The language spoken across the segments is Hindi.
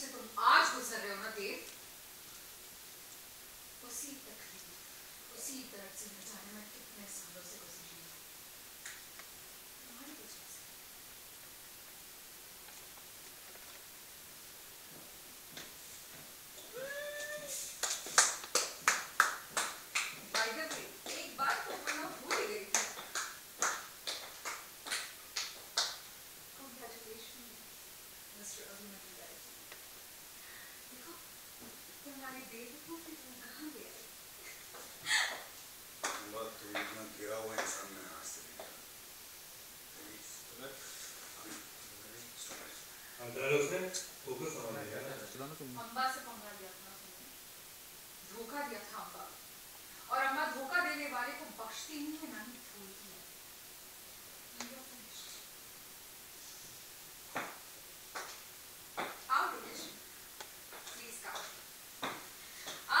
से तुम आज गुजर रहे हो ना देव? उसी तकलीफ़ उसी दर्द से न जाने में कितने सालों से गुजरी अंतराल उसने फोकस लिया ना अम्बा से पंगा लिया था धोखा दिया था अम्बा और अम्बा धोखा देने वाले को बख्शती नहीं है ना ही भूलती है.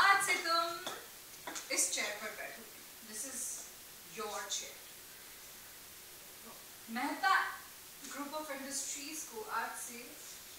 आज से तुम इस चेयर पर बैठोगे this is your chair Mehta group of industries को आज से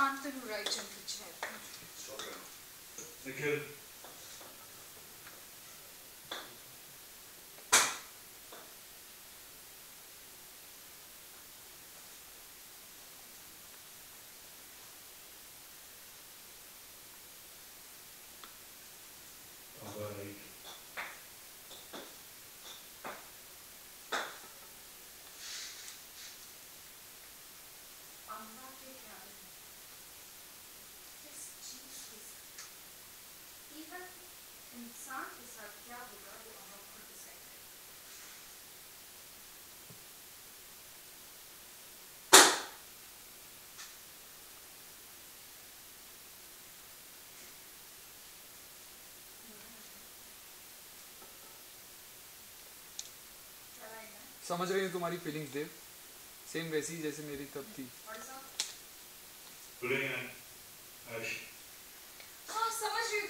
Shantanu Rai Chandrachari. क्या होगा वो खुद डिसाइड समझ रही हूँ तुम्हारी फीलिंग्स देव। सेम वैसी ही जैसे मेरी तब थी।